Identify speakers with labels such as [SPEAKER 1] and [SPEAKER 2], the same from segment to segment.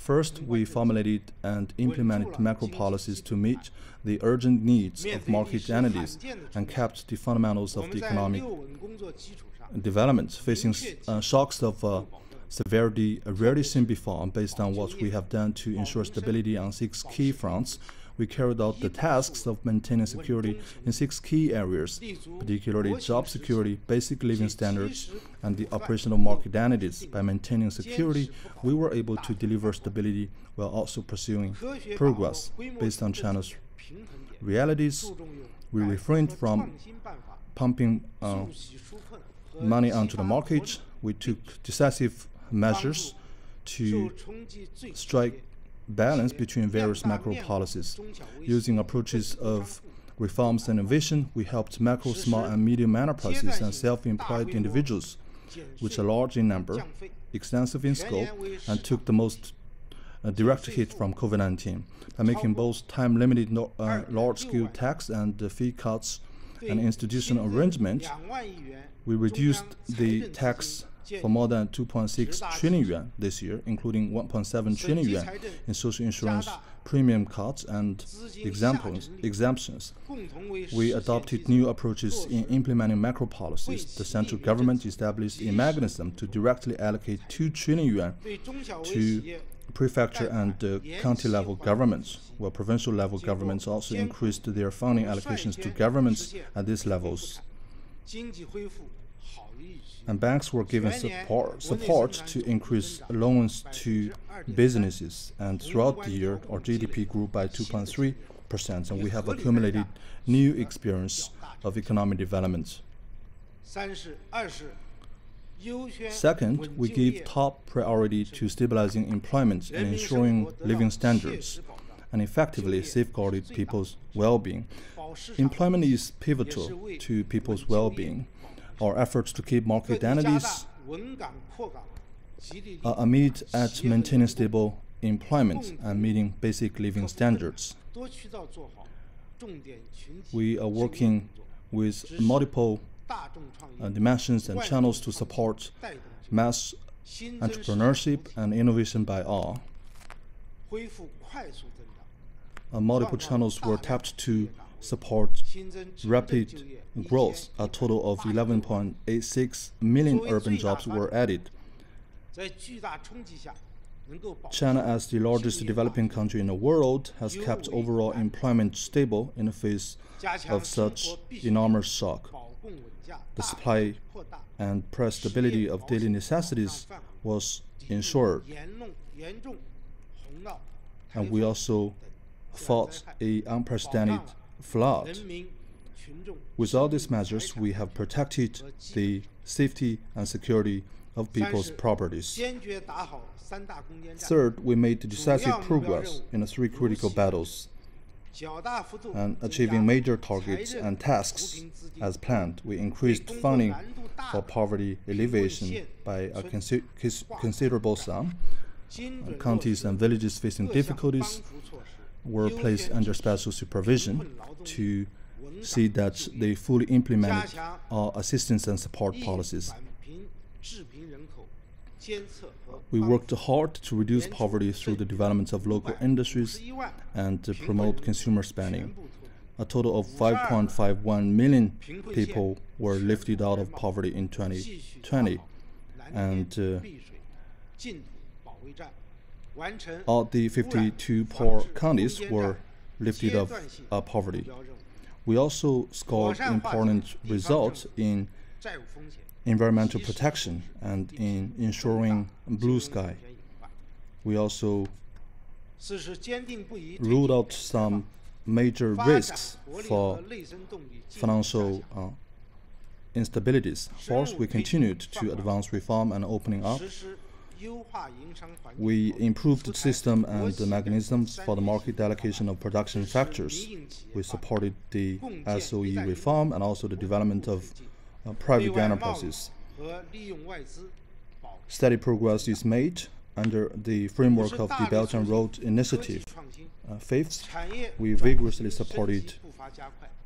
[SPEAKER 1] First, we formulated and implemented macro policies to meet the urgent needs of market entities and kept the fundamentals of the economic development facing uh, shocks of uh, severity rarely seen before. Based on what we have done to ensure stability on six key fronts, we carried out the tasks of maintaining security in six key areas, particularly job security, basic living standards, and the operational market entities. By maintaining security, we were able to deliver stability while also pursuing progress based on China's realities. We refrained from pumping uh, money onto the market. We took decisive measures to strike balance between various macro policies. Using approaches of reforms and innovation, we helped macro, small, and medium enterprises and self-employed individuals, which are large in number, extensive in scope, and took the most uh, direct hit from COVID-19 by making both time-limited no, uh, large-scale tax and uh, fee cuts and institutional arrangements. We reduced the tax for more than 2.6 trillion yuan this year, including 1.7 trillion yuan in social insurance premium cuts and examples, exemptions. We adopted new approaches in implementing macro policies. The central government established a mechanism to directly allocate 2 trillion yuan to prefecture and uh, county level governments, while provincial level governments also increased their funding allocations to governments at these levels and banks were given support, support to increase loans to businesses. And throughout the year, our GDP grew by 2.3 percent, and we have accumulated new experience of economic development. Second, we give top priority to stabilizing employment and ensuring living standards, and effectively safeguarded people's well-being. Employment is pivotal to people's well-being our efforts to keep market entities uh, amid at maintaining stable employment and meeting basic living standards. We are working with multiple uh, dimensions and channels to support mass entrepreneurship and innovation by all. Uh, multiple channels were tapped to support rapid growth. A total of 11.86 million urban jobs were added. China, as the largest developing country in the world, has kept overall employment stable in the face of such enormous shock. The supply and price stability of daily necessities was ensured. And we also fought a unprecedented flood. With all these measures, we have protected the safety and security of people's properties. Third, we made decisive progress in the three critical battles and achieving major targets and tasks as planned. We increased funding for poverty alleviation by a consi considerable sum. Counties and villages facing difficulties were placed under special supervision to see that they fully implement our assistance and support policies. We worked hard to reduce poverty through the development of local industries and to promote consumer spending. A total of 5.51 million people were lifted out of poverty in 2020, and uh, all the 52 poor counties were lifted of uh, poverty. We also scored important results in environmental protection and in ensuring blue sky. We also ruled out some major risks for financial uh, instabilities. Fourth, we continued to advance reform and opening up we improved the system and the mechanisms for the market allocation of production factors. We supported the SOE reform and also the development of uh, private enterprises. Steady progress is made under the framework of the Belt and Road Initiative. Uh, fifth, we vigorously supported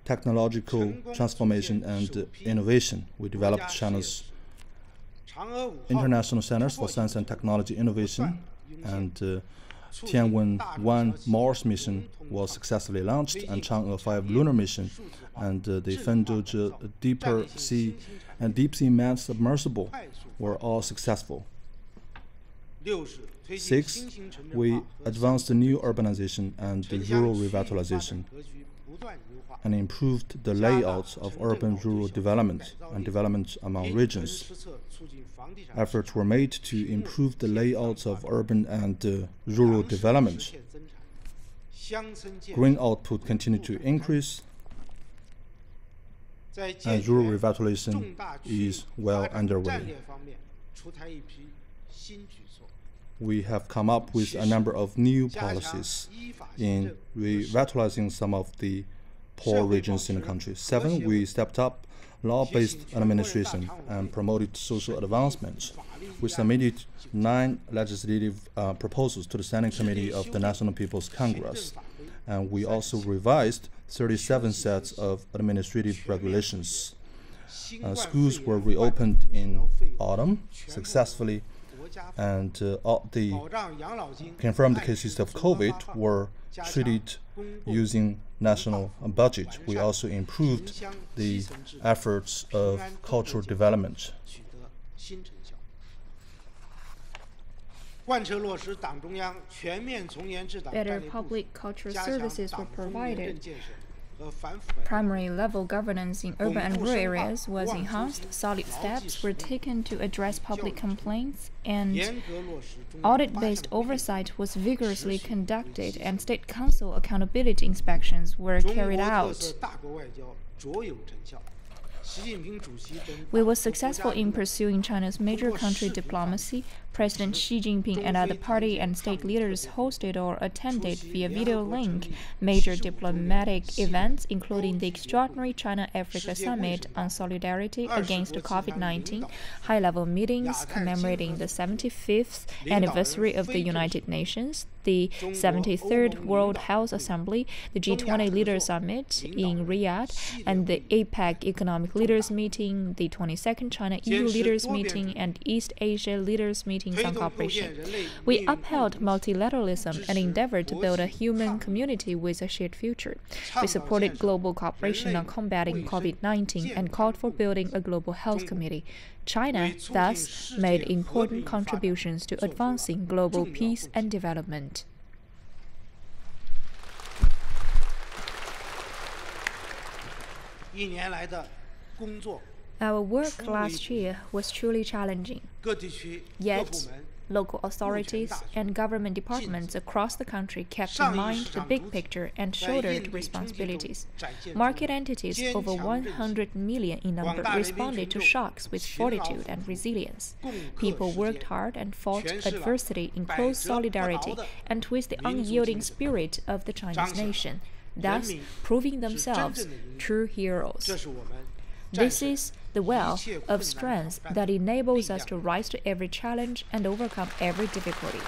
[SPEAKER 1] technological transformation and innovation. We developed China's international centers for science and technology innovation and uh, Tianwen 1 Mars mission was successfully launched, and Chang'e 5 lunar mission and uh, the Fendouzhe Deeper Sea and Deep Sea Manned Submersible were all successful. Six, we advanced the new urbanization and the rural revitalization and improved the layouts of urban-rural development and development among regions. Efforts were made to improve the layouts of urban and uh, rural development. Grain output continued to increase, and rural revitalization is well underway. We have come up with a number of new policies in revitalizing some of the poor regions in the country. Seven, we stepped up law-based administration and promoted social advancement. We submitted nine legislative uh, proposals to the Standing Committee of the National People's Congress, and we also revised 37 sets of administrative regulations. Uh, schools were reopened in autumn successfully, and uh, the confirmed cases of COVID were treated using national budget. We also improved the efforts of cultural development.
[SPEAKER 2] Better public cultural services were provided Primary level governance in urban and rural areas was enhanced, solid steps were taken to address public complaints, and audit based oversight was vigorously conducted, and State Council accountability inspections were carried out. We were successful in pursuing China's major country diplomacy. President Xi Jinping and other party and state leaders hosted or attended via video link major diplomatic events, including the extraordinary China Africa Summit on solidarity against COVID 19, high level meetings commemorating the 75th anniversary of the United Nations, the 73rd World Health Assembly, the G20 Leaders Summit in Riyadh, and the APEC Economic Leaders Meeting, the 22nd China EU Leaders Meeting, and East Asia Leaders On Cooperation. We upheld multilateralism and endeavored to build a human community with a shared future. We supported global cooperation on combating COVID 19 and called for building a global health committee. China thus made important contributions to advancing global peace and development. Our work last year was truly challenging. Yet, local authorities and government departments across the country kept in mind the big picture and shouldered responsibilities. Market entities over 100 million in number responded to shocks with fortitude and resilience. People worked hard and fought adversity in close solidarity and with the unyielding spirit of the Chinese nation, thus proving themselves true heroes. This is the well of strength that enables us to rise to every challenge and overcome every difficulty.